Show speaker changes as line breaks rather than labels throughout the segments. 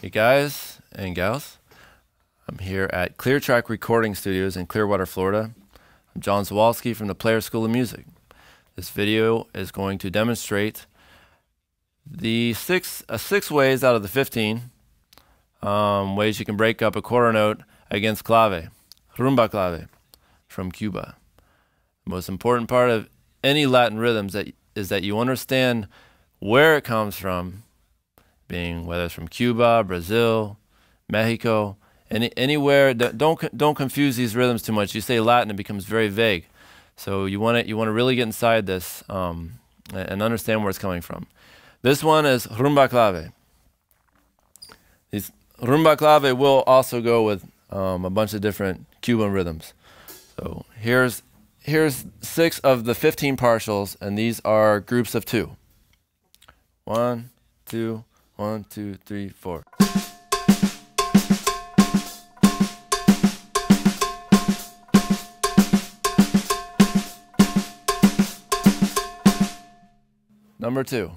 Hey guys and gals, I'm here at Clear Track Recording Studios in Clearwater, Florida. I'm John Zwolski from the Players School of Music. This video is going to demonstrate the six uh, six ways out of the 15 um, ways you can break up a quarter note against clave, rumba clave, from Cuba. The most important part of any Latin rhythms that is that you understand where it comes from being whether it's from Cuba, Brazil, Mexico, any, anywhere. Don't don't confuse these rhythms too much. You say Latin, it becomes very vague. So you want to you want to really get inside this um, and understand where it's coming from. This one is rumba clave. These rumba clave will also go with um, a bunch of different Cuban rhythms. So here's here's six of the 15 partials, and these are groups of two. One, two, one, two, three, four. Number two.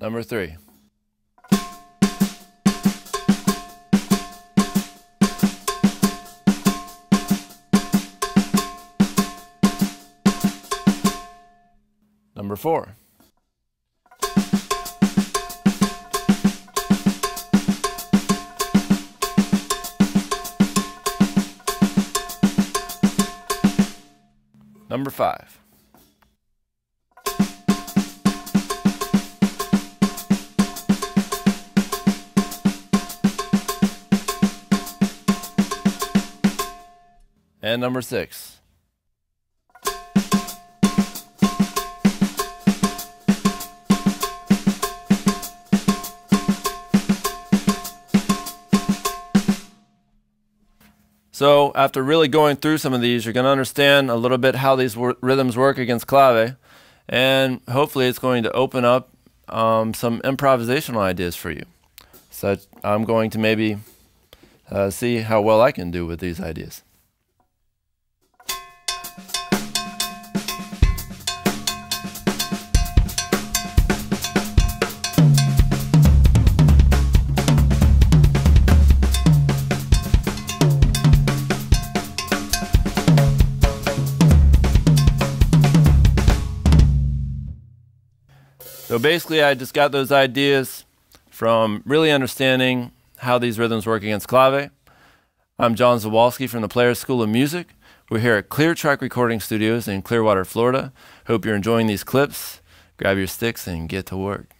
Number three. Number four. Number five. And number six. So after really going through some of these, you're going to understand a little bit how these rhythms work against clave, and hopefully it's going to open up um, some improvisational ideas for you. So I'm going to maybe uh, see how well I can do with these ideas. So basically, I just got those ideas from really understanding how these rhythms work against clave. I'm John Zwolski from the Players School of Music. We're here at Clear Track Recording Studios in Clearwater, Florida. Hope you're enjoying these clips. Grab your sticks and get to work.